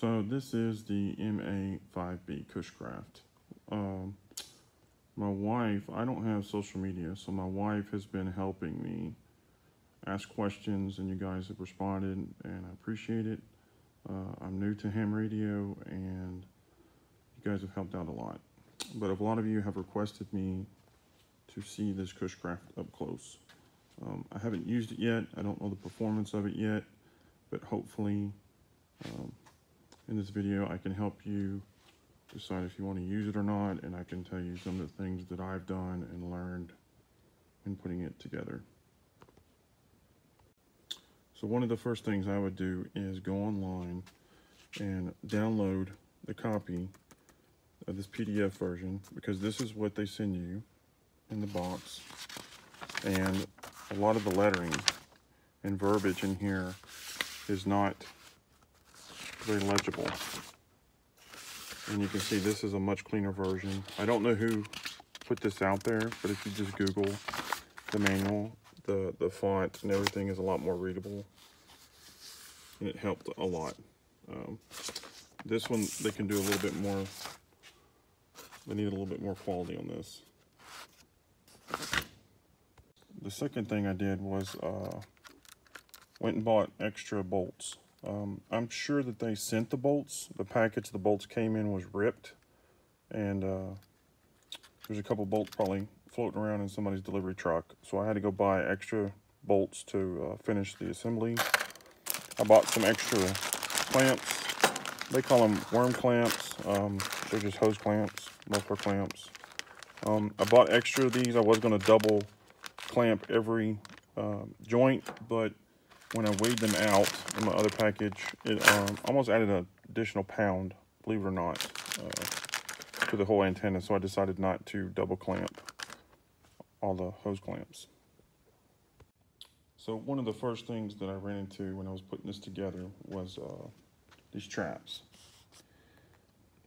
So this is the MA5B Cushcraft. Um, my wife, I don't have social media, so my wife has been helping me ask questions and you guys have responded and I appreciate it. Uh, I'm new to ham radio and you guys have helped out a lot. But a lot of you have requested me to see this Cushcraft up close. Um, I haven't used it yet. I don't know the performance of it yet, but hopefully um, in this video I can help you decide if you want to use it or not, and I can tell you some of the things that I've done and learned in putting it together. So one of the first things I would do is go online and download the copy of this PDF version because this is what they send you in the box. And a lot of the lettering and verbiage in here is not very legible. And you can see this is a much cleaner version. I don't know who put this out there, but if you just Google the manual, the, the font and everything is a lot more readable. And it helped a lot. Um, this one, they can do a little bit more, they need a little bit more quality on this. The second thing I did was uh, went and bought extra bolts. Um, I'm sure that they sent the bolts. The package the bolts came in was ripped. And uh, there's a couple bolts probably floating around in somebody's delivery truck. So I had to go buy extra bolts to uh, finish the assembly. I bought some extra clamps. They call them worm clamps. Um, they're just hose clamps, muffler clamps. Um, I bought extra of these. I was going to double clamp every uh, joint, but when I weighed them out in my other package, it um, almost added an additional pound, believe it or not, uh, to the whole antenna. So I decided not to double clamp all the hose clamps. So one of the first things that I ran into when I was putting this together was uh, these traps.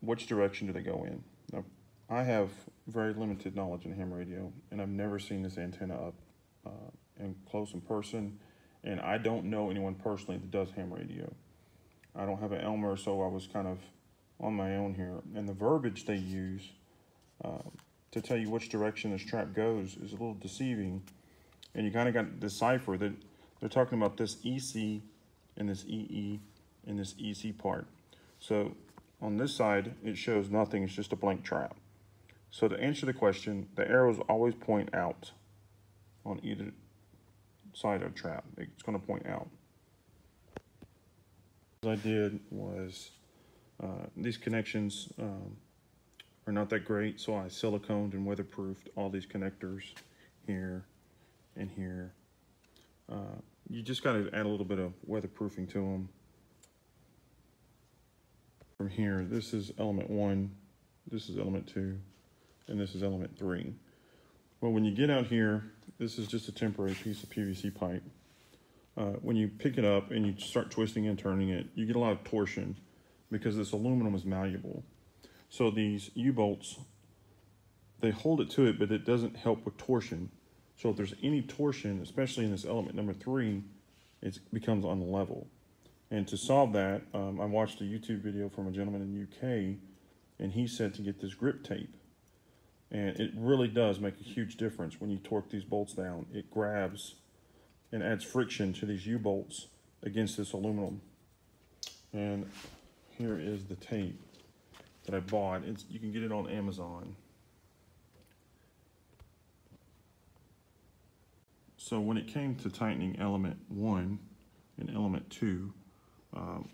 Which direction do they go in? Now, I have very limited knowledge in ham radio, and I've never seen this antenna up uh, in close in person and I don't know anyone personally that does ham radio. I don't have an Elmer, so I was kind of on my own here. And the verbiage they use uh, to tell you which direction this trap goes is a little deceiving. And you kind of got to decipher that they're talking about this EC and this EE and this EC part. So on this side, it shows nothing. It's just a blank trap. So to answer the question, the arrows always point out on either side of trap. It's going to point out. What I did was uh, these connections um, are not that great, so I siliconed and weatherproofed all these connectors here and here. Uh, you just got to add a little bit of weatherproofing to them. From here, this is element one, this is element two, and this is element three. Well, when you get out here, this is just a temporary piece of PVC pipe. Uh, when you pick it up and you start twisting and turning it, you get a lot of torsion because this aluminum is malleable. So these U-bolts, they hold it to it, but it doesn't help with torsion. So if there's any torsion, especially in this element number three, it becomes unlevel. And to solve that, um, I watched a YouTube video from a gentleman in the UK, and he said to get this grip tape. And it really does make a huge difference when you torque these bolts down. It grabs and adds friction to these U-bolts against this aluminum. And here is the tape that I bought. It's, you can get it on Amazon. So when it came to tightening element one and element two, um,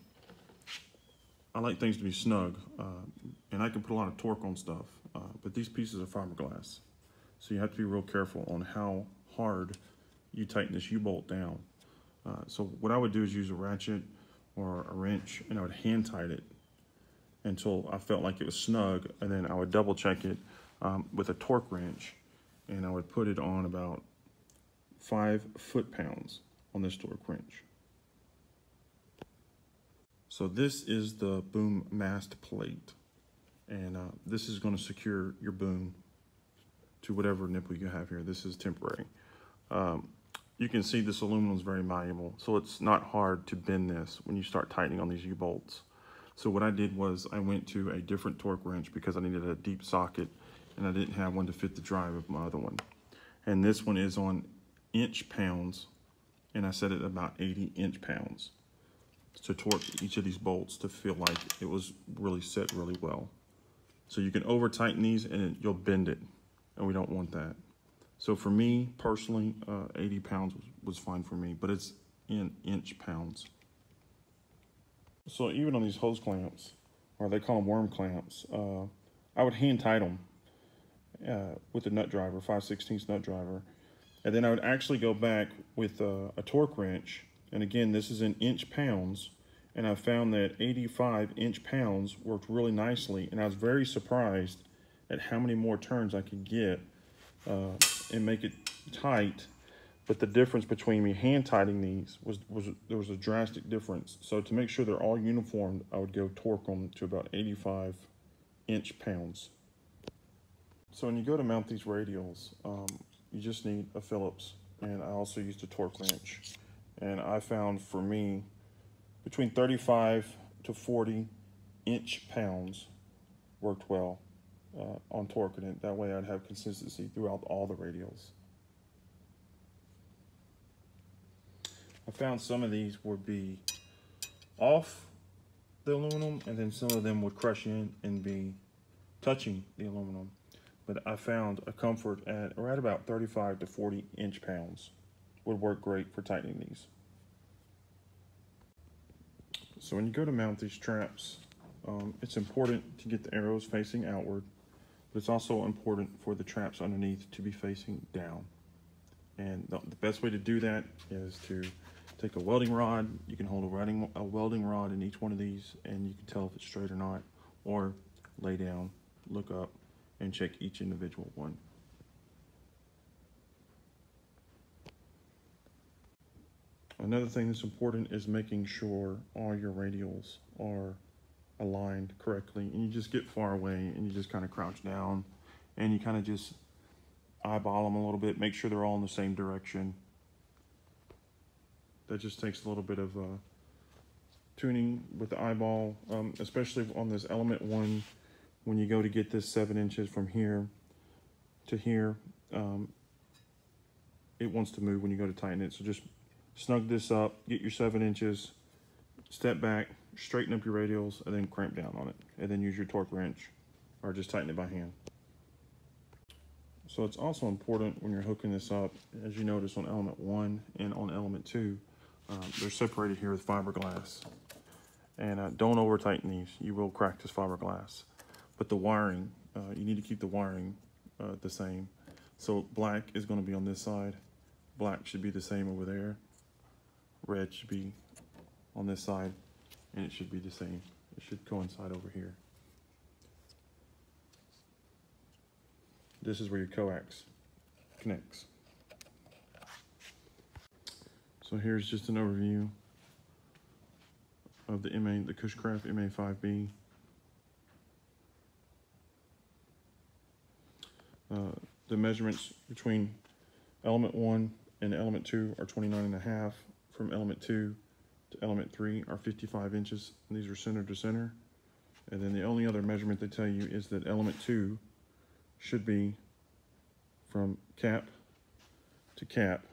I like things to be snug, uh, and I can put a lot of torque on stuff. Uh, but these pieces are fiberglass. So you have to be real careful on how hard you tighten this U-bolt down. Uh, so what I would do is use a ratchet or a wrench and I would hand tight it until I felt like it was snug and then I would double check it um, with a torque wrench and I would put it on about five foot-pounds on this torque wrench. So this is the boom mast plate. And uh, this is going to secure your boom to whatever nipple you have here. This is temporary. Um, you can see this aluminum is very malleable, so it's not hard to bend this when you start tightening on these U-bolts. So what I did was I went to a different torque wrench because I needed a deep socket and I didn't have one to fit the drive of my other one. And this one is on inch pounds and I set it about 80 inch pounds to torque each of these bolts to feel like it was really set really well. So you can over tighten these and you'll bend it and we don't want that. So for me personally, uh, 80 pounds was, fine for me, but it's in inch pounds. So even on these hose clamps, or they call them worm clamps, uh, I would hand tight them uh, with a nut driver, 5 16 nut driver. And then I would actually go back with a, a torque wrench. And again, this is in inch pounds. And I found that 85 inch pounds worked really nicely. And I was very surprised at how many more turns I could get uh, and make it tight but the difference between me hand tightening these was, was there was a drastic difference. So to make sure they're all uniform, I would go torque them to about 85 inch pounds. So when you go to mount these radials, um, you just need a Phillips. And I also used a torque wrench. And I found for me, between 35 to 40 inch pounds worked well uh, on it. That way I'd have consistency throughout all the radials. I found some of these would be off the aluminum and then some of them would crush in and be touching the aluminum. But I found a comfort at right about 35 to 40 inch pounds would work great for tightening these. So when you go to mount these traps, um, it's important to get the arrows facing outward, but it's also important for the traps underneath to be facing down. And the, the best way to do that is to take a welding rod. You can hold a welding, a welding rod in each one of these and you can tell if it's straight or not. Or lay down, look up, and check each individual one. Another thing that's important is making sure all your radials are aligned correctly. And you just get far away and you just kind of crouch down and you kind of just eyeball them a little bit, make sure they're all in the same direction that just takes a little bit of uh, tuning with the eyeball, um, especially on this element one, when you go to get this seven inches from here to here, um, it wants to move when you go to tighten it. So just snug this up, get your seven inches, step back, straighten up your radials, and then cramp down on it. And then use your torque wrench or just tighten it by hand. So it's also important when you're hooking this up, as you notice on element one and on element two, um, they're separated here with fiberglass. And uh, don't over tighten these. You will crack this fiberglass. But the wiring, uh, you need to keep the wiring uh, the same. So black is going to be on this side. Black should be the same over there. Red should be on this side. And it should be the same. It should coincide over here. This is where your coax connects. So here's just an overview of the MA, the Cushcraft MA5B. Uh, the measurements between element one and element two are 29 and a half. From element two to element three are 55 inches. These are center to center. And then the only other measurement they tell you is that element two should be from cap to cap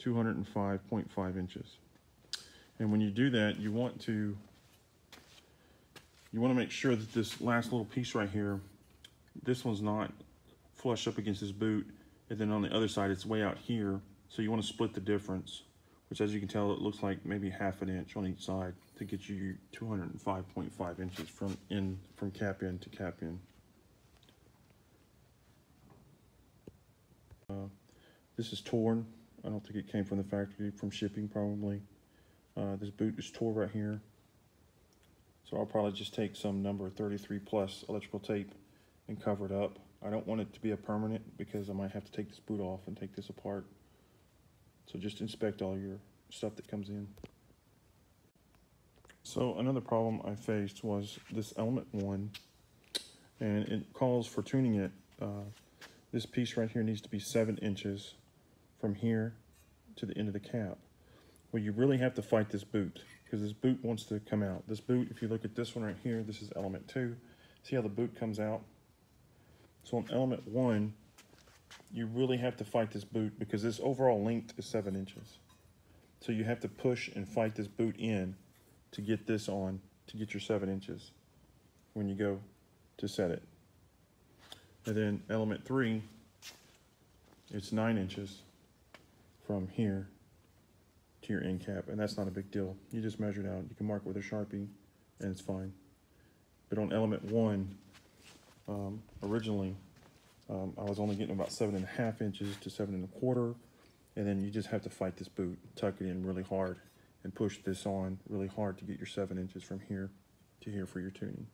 205.5 inches. And when you do that, you want to you want to make sure that this last little piece right here, this one's not flush up against this boot, and then on the other side, it's way out here. So you want to split the difference, which as you can tell, it looks like maybe half an inch on each side to get you 205.5 inches from in from cap in to cap in. Uh, this is torn I don't think it came from the factory, from shipping probably. Uh, this boot is tore right here. So I'll probably just take some number 33 plus electrical tape and cover it up. I don't want it to be a permanent because I might have to take this boot off and take this apart. So just inspect all your stuff that comes in. So another problem I faced was this element one and it calls for tuning it. Uh, this piece right here needs to be seven inches from here to the end of the cap. Well, you really have to fight this boot because this boot wants to come out. This boot, if you look at this one right here, this is element two. See how the boot comes out? So on element one, you really have to fight this boot because this overall length is seven inches. So you have to push and fight this boot in to get this on, to get your seven inches when you go to set it. And then element three, it's nine inches from here to your end cap, and that's not a big deal. You just measure it out. You can mark it with a Sharpie, and it's fine. But on element one, um, originally, um, I was only getting about seven and a half inches to seven and a quarter, and then you just have to fight this boot, tuck it in really hard, and push this on really hard to get your seven inches from here to here for your tuning.